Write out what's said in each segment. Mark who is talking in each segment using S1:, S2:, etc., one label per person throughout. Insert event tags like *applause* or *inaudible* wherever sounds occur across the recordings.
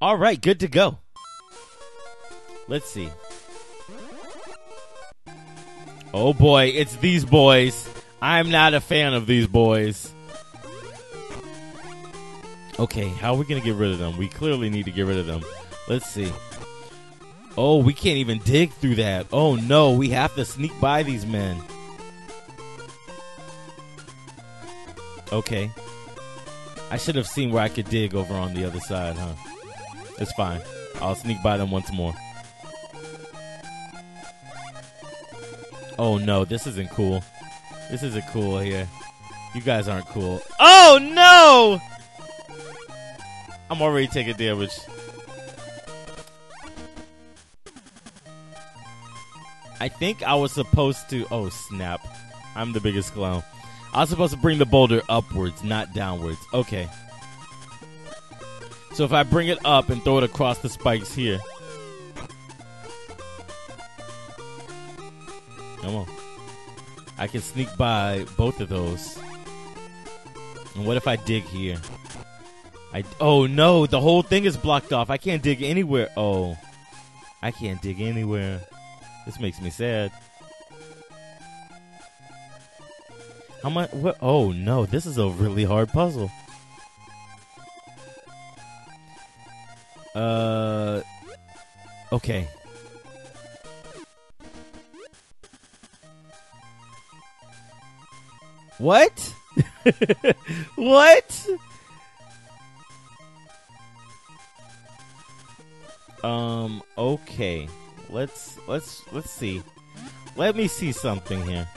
S1: All right, good to go. Let's see. Oh boy, it's these boys. I'm not a fan of these boys. Okay, how are we going to get rid of them? We clearly need to get rid of them. Let's see. Oh, we can't even dig through that. Oh no, we have to sneak by these men. Okay. I should have seen where I could dig over on the other side, huh? It's fine. I'll sneak by them once more. Oh no, this isn't cool. This isn't cool here. You guys aren't cool. Oh no! I'm already taking damage. I think I was supposed to. Oh snap! I'm the biggest clown. I was supposed to bring the boulder upwards, not downwards. Okay. So if I bring it up and throw it across the spikes here. Come on. I can sneak by both of those. And what if I dig here? I oh no, the whole thing is blocked off. I can't dig anywhere. Oh. I can't dig anywhere. This makes me sad. How much? What? Oh no, this is a really hard puzzle. Uh. Okay. What? *laughs* what? Um. Okay. Let's let's let's see. Let me see something here.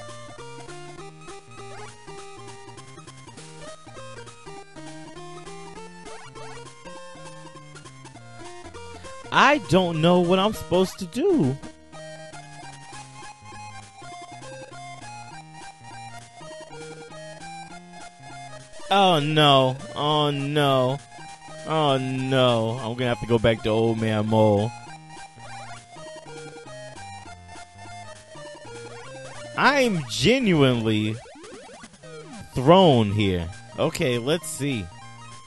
S1: I don't know what I'm supposed to do. Oh no. Oh no. Oh no. I'm gonna have to go back to Old Man Mole. I'm genuinely thrown here. Okay, let's see.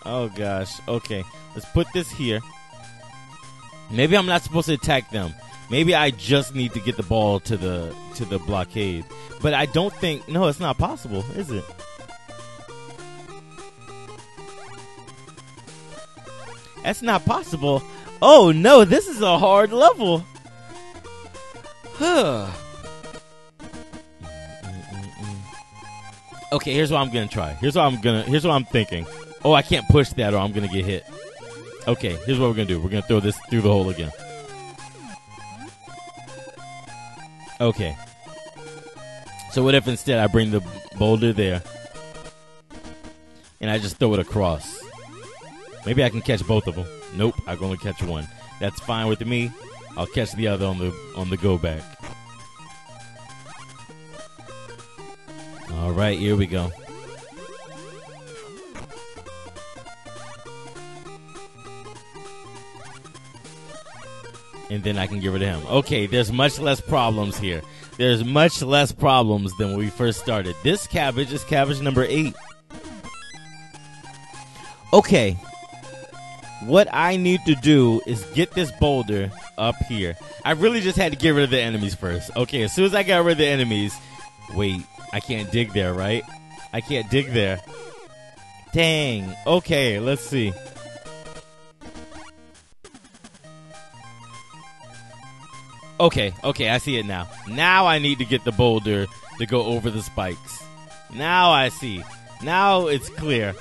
S1: Oh gosh. Okay, let's put this here. Maybe I'm not supposed to attack them. Maybe I just need to get the ball to the to the blockade. But I don't think no, it's not possible, is it? That's not possible. Oh no, this is a hard level. Huh. okay, here's what I'm gonna try. Here's what I'm gonna. Here's what I'm thinking. Oh, I can't push that, or I'm gonna get hit. Okay, here's what we're gonna do. We're gonna throw this through the hole again. Okay. So what if instead I bring the boulder there, and I just throw it across? Maybe I can catch both of them. Nope, I can only catch one. That's fine with me. I'll catch the other on the on the go back. All right, here we go. And then I can get rid of him. Okay, there's much less problems here. There's much less problems than when we first started. This cabbage is cabbage number eight. Okay, what I need to do is get this boulder up here. I really just had to get rid of the enemies first. Okay, as soon as I got rid of the enemies, wait, I can't dig there, right? I can't dig there. Dang. Okay, let's see. Okay, okay, I see it now. Now I need to get the boulder to go over the spikes. Now I see. Now it's clear.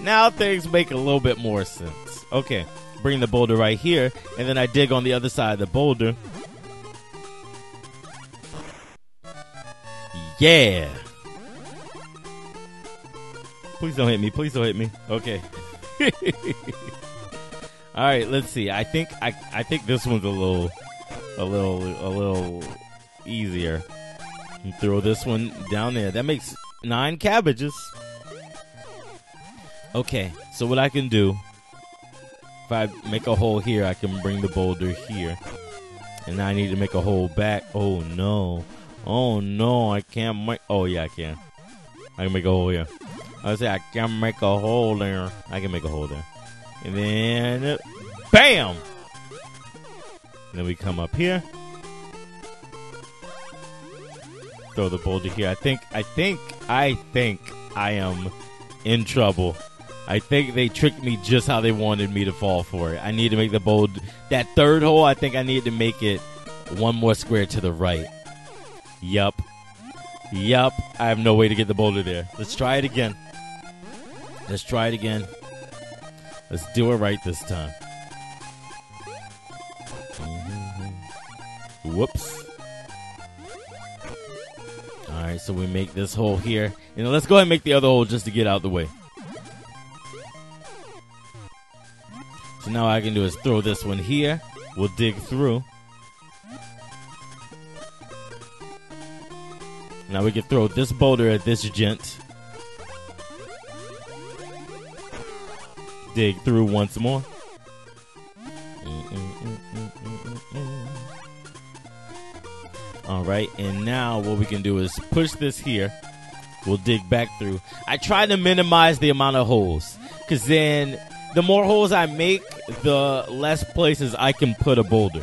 S1: Now things make a little bit more sense. Okay, bring the boulder right here, and then I dig on the other side of the boulder. Yeah. Please don't hit me. Please don't hit me. Okay. *laughs* All right, let's see. I think I I think this one's a little a little a little easier. And throw this one down there. That makes 9 cabbages. Okay, so what I can do, if I make a hole here, I can bring the boulder here. And now I need to make a hole back. Oh no. Oh no, I can't make. Oh yeah, I can. I can make a hole here. I say I can make a hole there. I can make a hole there. And then Bam! Then we come up here. Throw the boulder here. I think, I think, I think I am in trouble. I think they tricked me just how they wanted me to fall for it. I need to make the bold. That third hole, I think I need to make it one more square to the right. Yup. Yup. I have no way to get the boulder there. Let's try it again. Let's try it again. Let's do it right this time. Whoops. All right, so we make this hole here. You know, let's go ahead and make the other hole just to get out of the way. So now I can do is throw this one here. We'll dig through. Now we can throw this boulder at this gent. Dig through once more. Right, and now what we can do is push this here. We'll dig back through. I try to minimize the amount of holes because then the more holes I make, the less places I can put a boulder.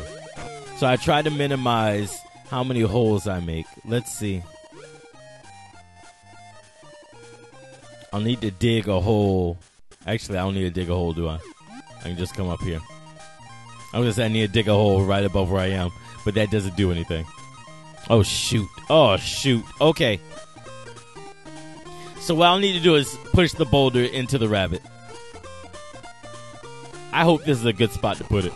S1: So I try to minimize how many holes I make. Let's see. I'll need to dig a hole. Actually, I don't need to dig a hole, do I? I can just come up here. I was gonna say I need to dig a hole right above where I am, but that doesn't do anything. Oh shoot! Oh shoot! Okay. So what I'll need to do is push the boulder into the rabbit. I hope this is a good spot to put it.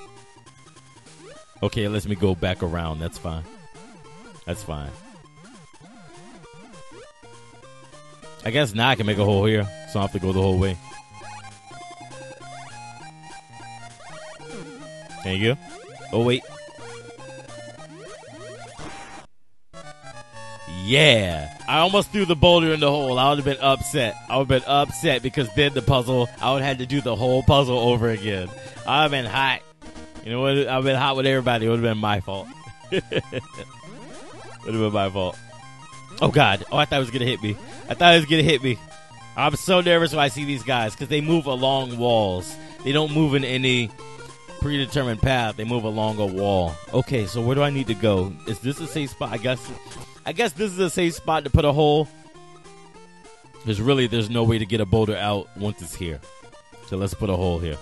S1: Okay, it lets me go back around. That's fine. That's fine. I guess now I can make a hole here, so I have to go the whole way. Thank you. Oh, wait. Yeah. I almost threw the boulder in the hole. I would have been upset. I would have been upset because then the puzzle, I would have had to do the whole puzzle over again. I would have been hot. You know what? I've been hot with everybody. It would have been my fault. *laughs* would have been my fault. Oh, God. Oh, I thought it was going to hit me. I thought it was going to hit me. I'm so nervous when I see these guys because they move along walls. They don't move in any predetermined path. They move along a wall. Okay, so where do I need to go? Is this a safe spot? I guess I guess this is a safe spot to put a hole. Because really, there's no way to get a boulder out once it's here. So let's put a hole here.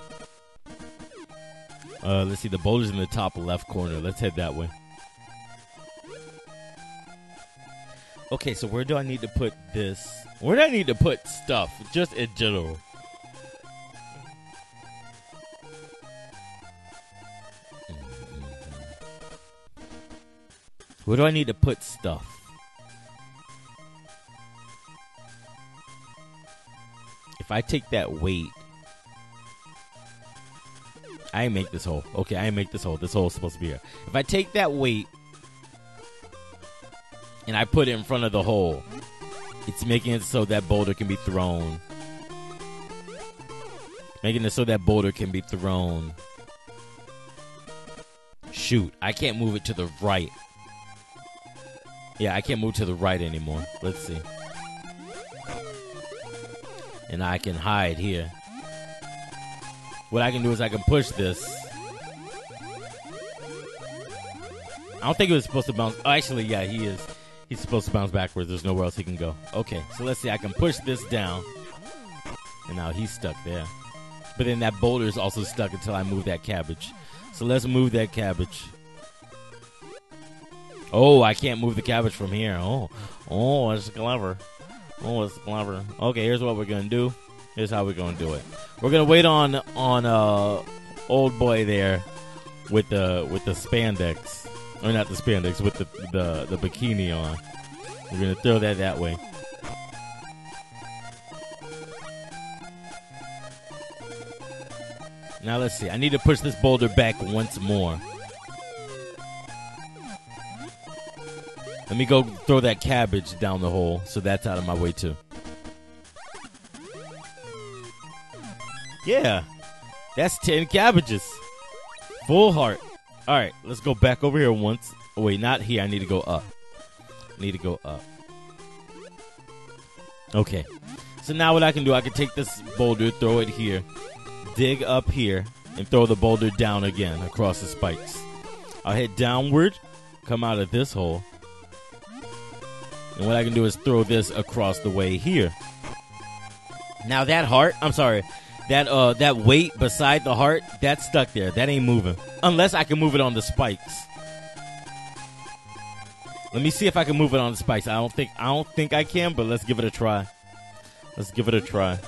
S1: Uh, let's see, the boulder's in the top left corner. Let's head that way. Okay, so where do I need to put this? Where do I need to put stuff? Just in general. Where do I need to put stuff? If I take that weight, I make this hole. Okay, I make this hole. This hole is supposed to be here. If I take that weight and I put it in front of the hole, it's making it so that boulder can be thrown. Making it so that boulder can be thrown. Shoot, I can't move it to the right. Yeah, I can't move to the right anymore. Let's see and I can hide here. What I can do is I can push this. I don't think it was supposed to bounce. Oh, actually, yeah, he is. He's supposed to bounce backwards. There's nowhere else he can go. Okay, so let's see. I can push this down. And now he's stuck there. But then that boulder is also stuck until I move that cabbage. So let's move that cabbage. Oh, I can't move the cabbage from here. Oh, oh, that's clever. Clever. Okay, here's what we're gonna do. Here's how we're gonna do it. We're gonna wait on on uh old boy there with the with the spandex, or not the spandex, with the the the bikini on. We're gonna throw that that way. Now let's see. I need to push this boulder back once more. Let me go throw that cabbage down the hole so that's out of my way too. Yeah, that's 10 cabbages. Full heart. All right, let's go back over here once. Oh, wait, not here. I need to go up. I need to go up. Okay. So now what I can do, I can take this boulder, throw it here, dig up here, and throw the boulder down again across the spikes. I'll hit downward, come out of this hole. And what I can do is throw this across the way here. Now that heart, I'm sorry, that uh that weight beside the heart, that's stuck there. That ain't moving. Unless I can move it on the spikes. Let me see if I can move it on the spikes. I don't think I don't think I can, but let's give it a try. Let's give it a try.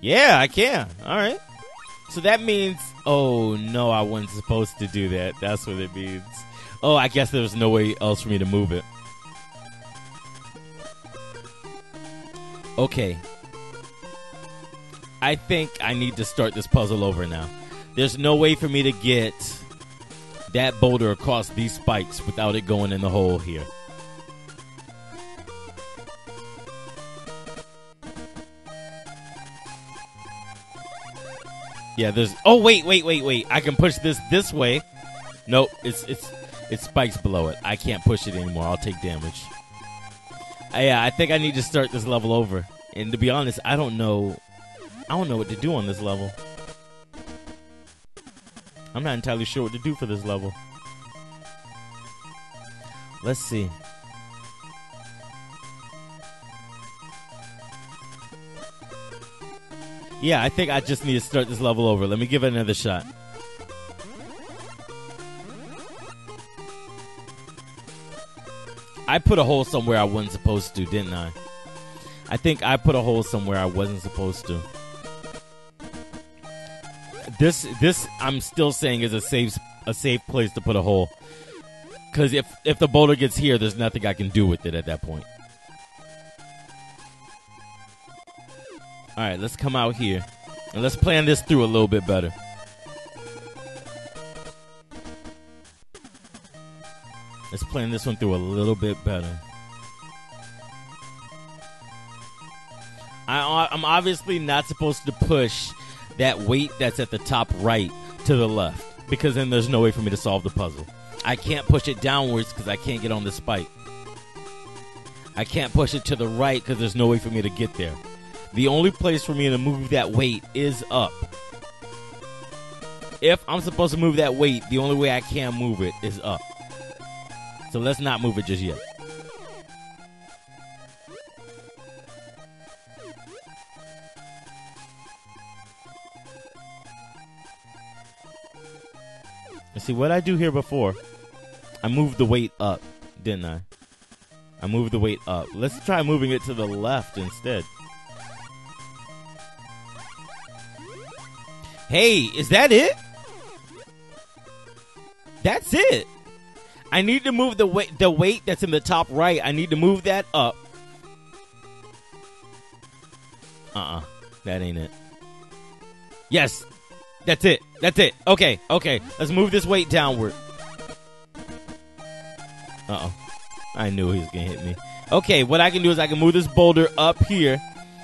S1: Yeah, I can. All right. So that means, oh no, I wasn't supposed to do that. That's what it means. Oh, I guess there's no way else for me to move it. Okay. I think I need to start this puzzle over now. There's no way for me to get that boulder across these spikes without it going in the hole here. Yeah, there's. Oh wait, wait, wait, wait! I can push this this way. Nope, it's it's it spikes below it. I can't push it anymore. I'll take damage. Uh, yeah, I think I need to start this level over. And to be honest, I don't know. I don't know what to do on this level. I'm not entirely sure what to do for this level. Let's see. Yeah, I think I just need to start this level over. Let me give it another shot. I put a hole somewhere I wasn't supposed to, didn't I? I think I put a hole somewhere I wasn't supposed to. This this I'm still saying is a safe a safe place to put a hole. Cuz if if the boulder gets here, there's nothing I can do with it at that point. All right, let's come out here and let's plan this through a little bit better. Let's plan this one through a little bit better. I, I'm obviously not supposed to push that weight that's at the top right to the left because then there's no way for me to solve the puzzle. I can't push it downwards because I can't get on the spike. I can't push it to the right because there's no way for me to get there. The only place for me to move that weight is up. If I'm supposed to move that weight, the only way I can move it is up. So let's not move it just yet. See what I do here before. I moved the weight up, didn't I? I moved the weight up. Let's try moving it to the left instead. Hey, is that it? That's it. I need to move the weight the weight that's in the top right. I need to move that up. Uh-uh. That ain't it. Yes. That's it. That's it. Okay. Okay. Let's move this weight downward. Uh-oh. I knew he was going to hit me. Okay, what I can do is I can move this boulder up here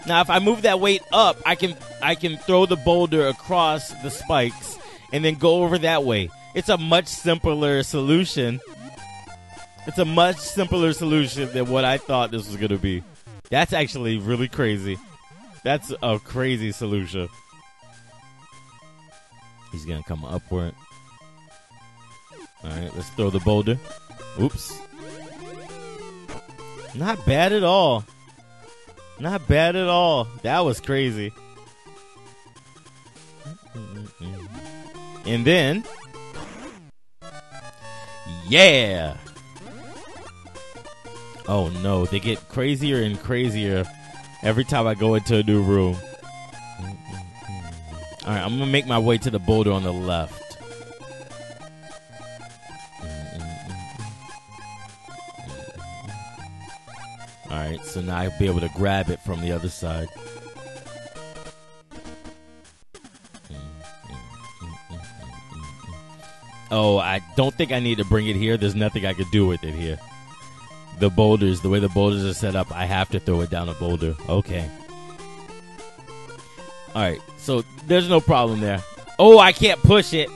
S1: now, if I move that weight up, I can I can throw the boulder across the spikes and then go over that way. It's a much simpler solution. It's a much simpler solution than what I thought this was going to be. That's actually really crazy. That's a crazy solution. He's going to come upward. All right, let's throw the boulder. Oops. Not bad at all. Not bad at all. That was crazy. And then, yeah. Oh no, they get crazier and crazier every time I go into a new room. All right, I'm gonna make my way to the boulder on the left. Alright, so now I'll be able to grab it from the other side. Oh, I don't think I need to bring it here. There's nothing I could do with it here. The boulders, the way the boulders are set up, I have to throw it down a boulder. Okay. Alright, so there's no problem there. Oh, I can't push it.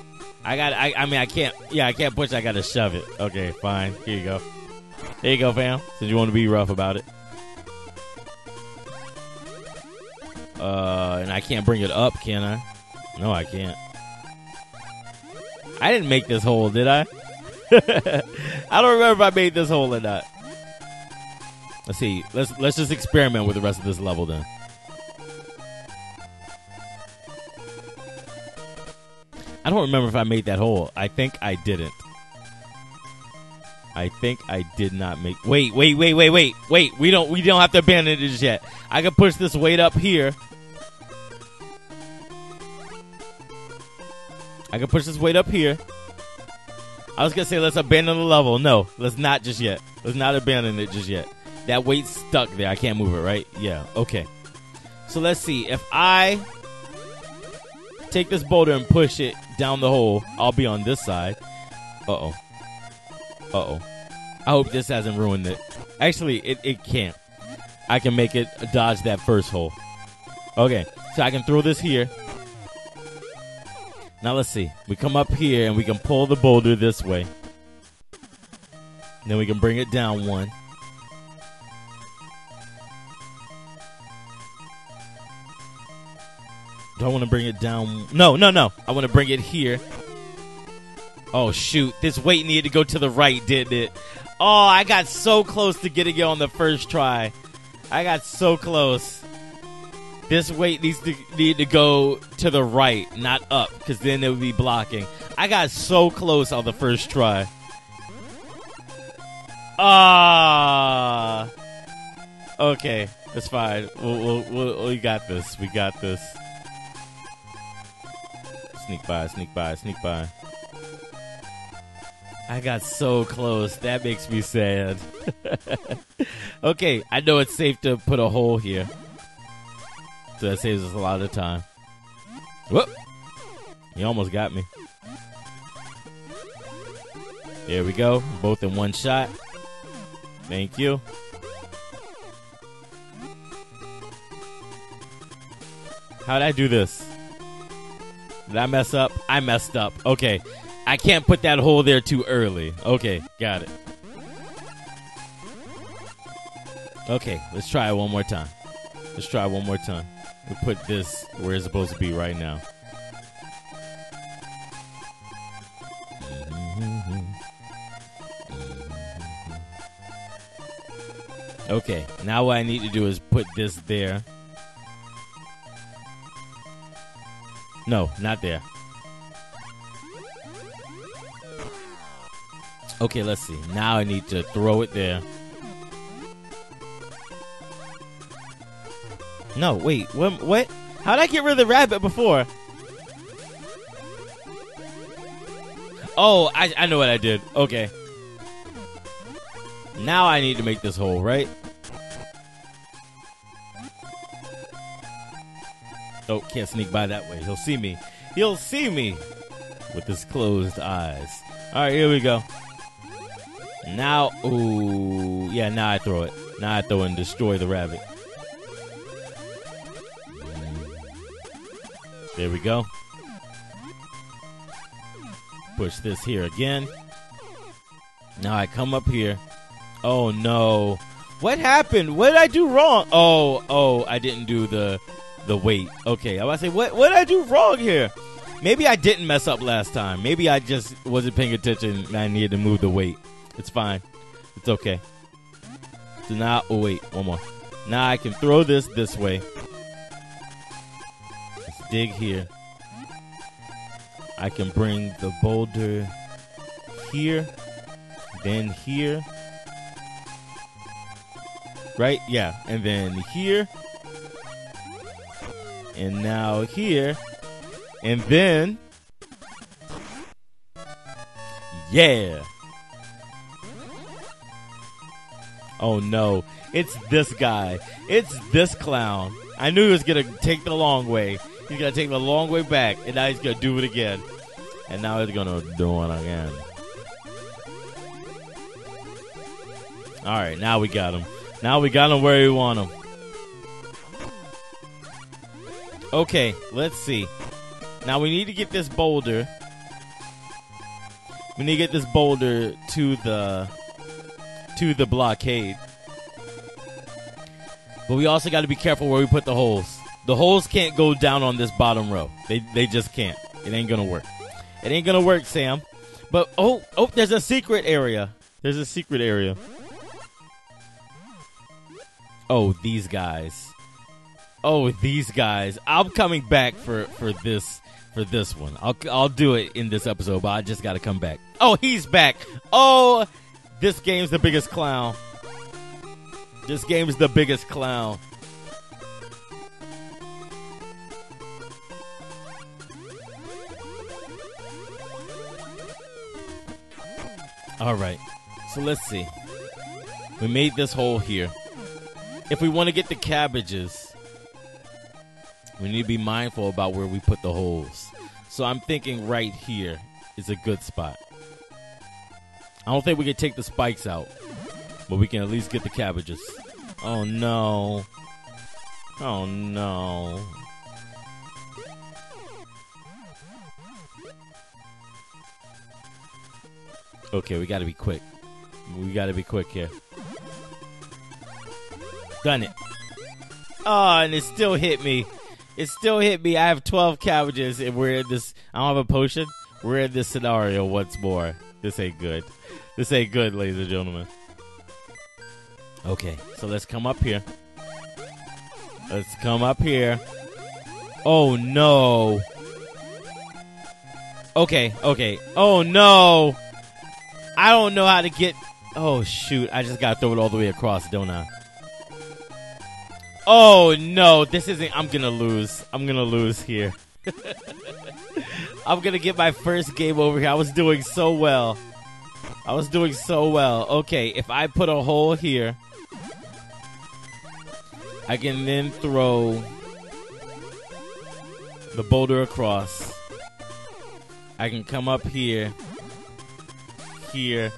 S1: I got I I mean I can't yeah, I can't push it, I gotta shove it. Okay, fine. Here you go. There you go, fam. Since you want to be rough about it. Uh, and I can't bring it up, can I? No, I can't. I didn't make this hole, did I? *laughs* I don't remember if I made this hole or not. Let's see. Let's let's just experiment with the rest of this level then. I don't remember if I made that hole. I think I didn't. I think I did not make. Wait, wait, wait, wait, wait, wait. We don't. We don't have to abandon it just yet. I can push this weight up here. I can push this weight up here. I was gonna say let's abandon the level. No, let's not just yet. Let's not abandon it just yet. That weight's stuck there. I can't move it, right? Yeah. Okay. So let's see. If I take this boulder and push it down the hole, I'll be on this side. Uh oh. Uh oh. I hope this hasn't ruined it. Actually, it, it can't. I can make it dodge that first hole. Okay, so I can throw this here. Now let's see. We come up here and we can pull the boulder this way. Then we can bring it down one. Do I want to bring it down? No, no, no. I want to bring it here. Oh, shoot. This weight needed to go to the right, didn't it? Oh, I got so close to getting it on the first try. I got so close. This weight needs to need to go to the right, not up, because then it would be blocking. I got so close on the first try. Ah. Okay, that's fine. We'll, we'll, we'll, we got this. We got this. Sneak by, sneak by, sneak by. I got so close. That makes me sad. *laughs* okay, I know it's safe to put a hole here. So that saves us a lot of time. Whoop! He almost got me. There we go. Both in one shot. Thank you. How'd I do this? Did I mess up? I messed up. Okay. I can't put that hole there too early. Okay, got it. Okay, let's try it one more time. Let's try one more time. We'll put this where it's supposed to be right now. Mm-hmm. Mm-hmm. Mm-hmm. Okay, now what I need to do is put this there. No, not there. Okay, let's see. Now I need to throw it there. No, wait. What? what? How'd I get rid of the rabbit before? Oh, I, I know what I did. Okay. Now I need to make this hole, right? Oh, can't sneak by that way. He'll see me. He'll see me with his closed eyes. All right, here we go. Now, ooh, yeah, now I throw it. Now I throw and destroy the rabbit. There we go. Push this here again. Now I come up here. Oh no. What happened? What did I do wrong? Oh, oh, I didn't do the the weight. Okay, I was say what what did I do wrong here? Maybe I didn't mess up last time. Maybe I just wasn't paying attention and I needed to move the weight. It's fine. It's okay. So now, oh wait, one more. Now I can throw this this way Let's dig here. I can bring the boulder here, then here. Right? Yeah. And then here. And now here. And then. Yeah. Oh no. It's this guy. It's this clown. I knew he was to take the long way. He's gonna take the long way back, and now he's gonna do it again. And now he's gonna do it again. All right, now we got him. Now we got him where we want him. Okay, let's see. Now we need to get this boulder. We need to get this boulder to the to the blockade. But we also got to be careful where we put the holes. The holes can't go down on this bottom row. They they just can't. It ain't gonna work. It ain't gonna work, Sam. But oh oh, there's a secret area. There's a secret area. Oh, these guys. Oh, these guys. I'm coming back for for this for this one. I'll I'll do it in this episode, but I just got to come back. Oh, he's back. Oh, this game's the biggest clown. This game's the biggest clown. All right. So let's see. We made this hole here. If we want to get the cabbages, we need to be mindful about where we put the holes. So I'm thinking right here is a good spot. I don't think we can take the spikes out, but we can at least get the cabbages. Oh no. Oh no. Okay, we gotta be quick. We gotta be quick here. Done it. Oh, and it still hit me. It still hit me. I have 12 cabbages, and we're in this. I don't have a potion. We're in this scenario once more. This ain't good. This ain't good, ladies and gentlemen. Okay, so let's come up here. Let's come up here. Oh no. Okay, okay. Oh no. I don't know how to get. Oh shoot! I just gotta throw it all the way across, don't I? Oh no! This isn't. I'm gonna lose. I'm gonna lose here. *laughs* I'm gonna get my first game over here. I was doing so well. I was doing so well. Okay, if I put a hole here, I can then throw the boulder across. I can come up here here.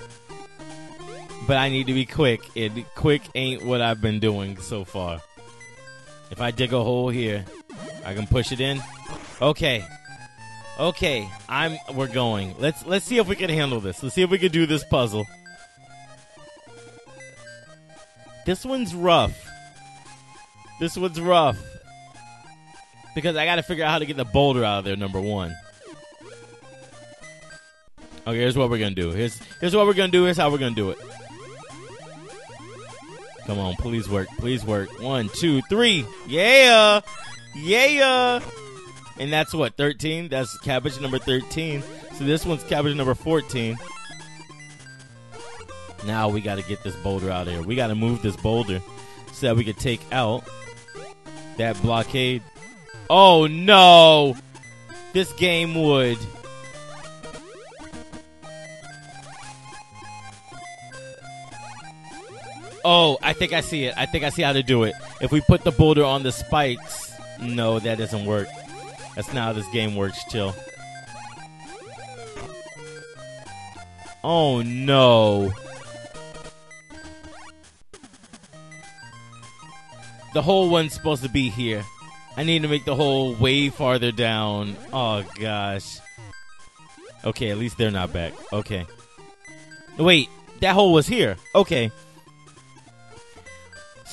S1: But I need to be quick. And quick ain't what I've been doing so far. If I dig a hole here, I can push it in. Okay. Okay, I'm we're going. Let's let's see if we can handle this. Let's see if we can do this puzzle. This one's rough. This one's rough. Because I got to figure out how to get the boulder out of there number 1. Okay, here's what we're gonna do. Here's here's what we're gonna do. Here's how we're gonna do it. Come on, please work. Please work. One, two, three. Yeah, yeah. And that's what 13. That's cabbage number 13. So this one's cabbage number 14. Now we got to get this boulder out of here. We got to move this boulder so that we can take out that blockade. Oh no! This game would. Oh, I think I see it. I think I see how to do it. If we put the boulder on the spikes, no, that doesn't work. That's not how this game works. Chill. Oh no. The whole one's supposed to be here. I need to make the hole way farther down. Oh gosh. Okay, at least they're not back. Okay. Wait, that hole was here. Okay.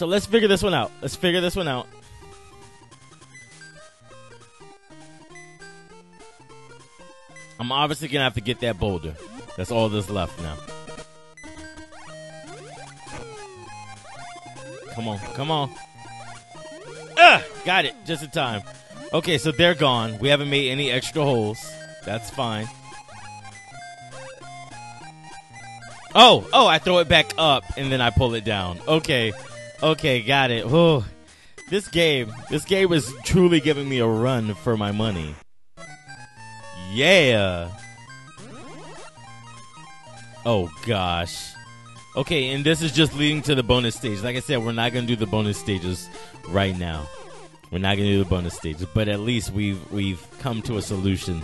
S1: So let's figure this one out. Let's figure this one out. I'm obviously gonna have to get that boulder. That's all that's left now. Come on, come on. Ah, got it, just in time. Okay, so they're gone. We haven't made any extra holes. That's fine. Oh, oh, I throw it back up and then I pull it down. Okay, Okay, got it. This game, this game is truly giving me a run for my money. Yeah. Oh gosh. Okay, and this is just leading to the bonus stage. Like I said, we're not gonna do the bonus stages right now. We're not gonna do the bonus stages, but at least we've we've come to a solution.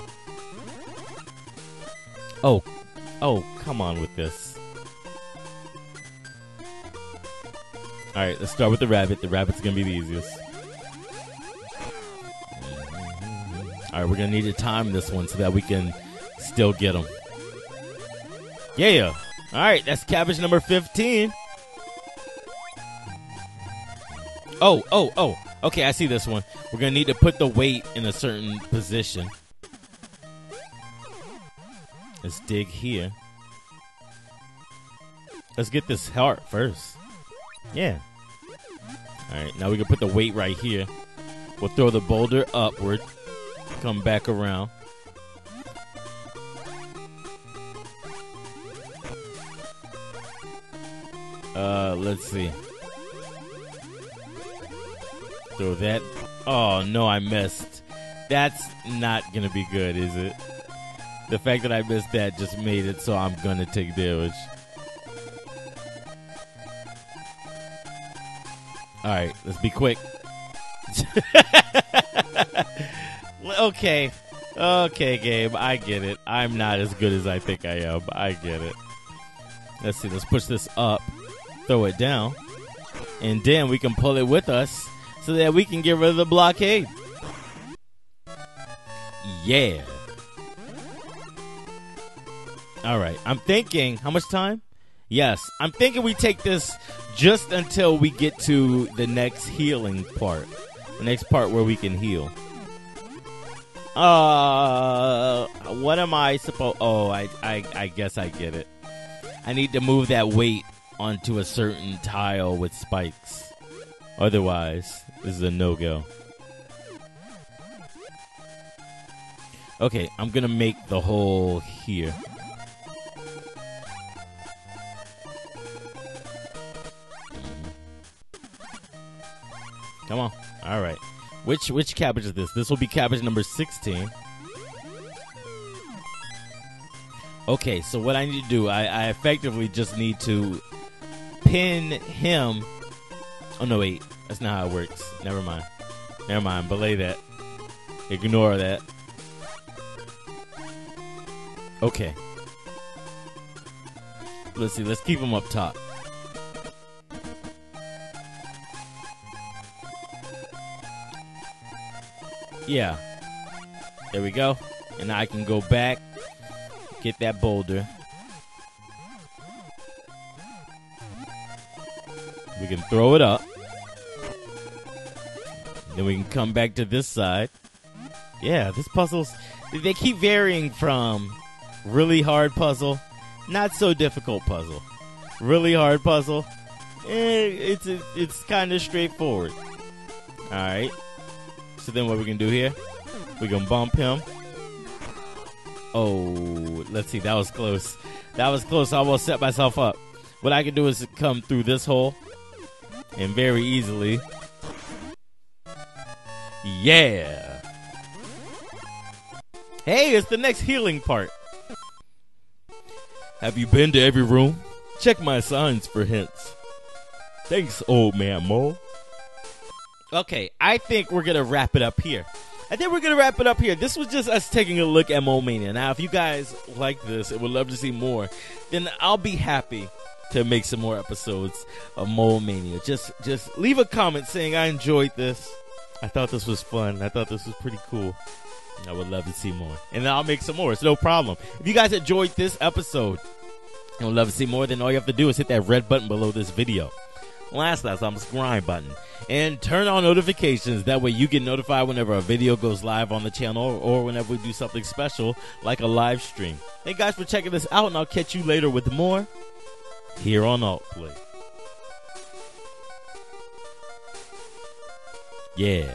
S1: Oh, oh, come on with this. All right, let's start with the rabbit. The rabbit's gonna be the easiest. All right, we're gonna need to time this one so that we can still get them. Yeah. All right, that's cabbage number fifteen. Oh, oh, oh! Okay, I see this one. We're gonna need to put the weight in a certain position. Let's dig here. Let's get this heart first. Yeah. Alright, now we can put the weight right here. We'll throw the boulder upward. Come back around. Uh, let's see. Throw that. Oh, no, I missed. That's not gonna be good, is it? The fact that I missed that just made it so I'm gonna take damage. Alright, let's be quick. *laughs* okay. Okay, game. I get it. I'm not as good as I think I am. I get it. Let's see. Let's push this up. Throw it down. And then we can pull it with us so that we can get rid of the blockade. Yeah. All right. I'm thinking, how much time? Yes. I'm thinking we take this just until we get to the next healing part. The next part where we can heal. Uh, what am I supposed? Oh, I, I, I guess I get it. I need to move that weight onto a certain tile with spikes. Otherwise, this is a no-go. Okay, I'm gonna make the hole here. Come on. All right. Which which cabbage is this? This will be cabbage number 16. Okay, so what I need to do, I, I effectively just need to pin him. Oh no, wait, that's not how it works. Never mind. Never mind. Belay that. Ignore that. Okay. Let's see. Let's keep him up top. Yeah. There we go. And I can go back, get that boulder. We can throw it up. Then we can come back to this side. Yeah, this puzzle's. They keep varying from really hard puzzle, not so difficult puzzle, really hard puzzle. Eh, it's it's kind of straightforward. All right. So then what we can do here? We can bump him. Oh, let's see. That was close. That was close. I almost set myself up. What I can do is come through this hole and very easily. Yeah. Hey, it's the next healing part. Have you been to every room? Check my signs for hints. Thanks, old man Mole. Okay, I think we're gonna wrap it up here. I think we're gonna wrap it up here. This was just us taking a look at Mole Mania. Now, if you guys like this and would love to see more, then I'll be happy to make some more episodes of Mole Mania. Just just leave a comment saying I enjoyed this. I thought this was fun. I thought this was pretty cool. I would love to see more. And I'll make some more. It's no problem. If you guys enjoyed this episode and would love to see more, then all you have to do is hit that red button below this video. Last last on subscribe button and turn on notifications. That way you get notified whenever a video goes live on the channel or whenever we do something special like a live stream. Hey guys for checking this out and I'll catch you later with more here on Alt Play. Yeah.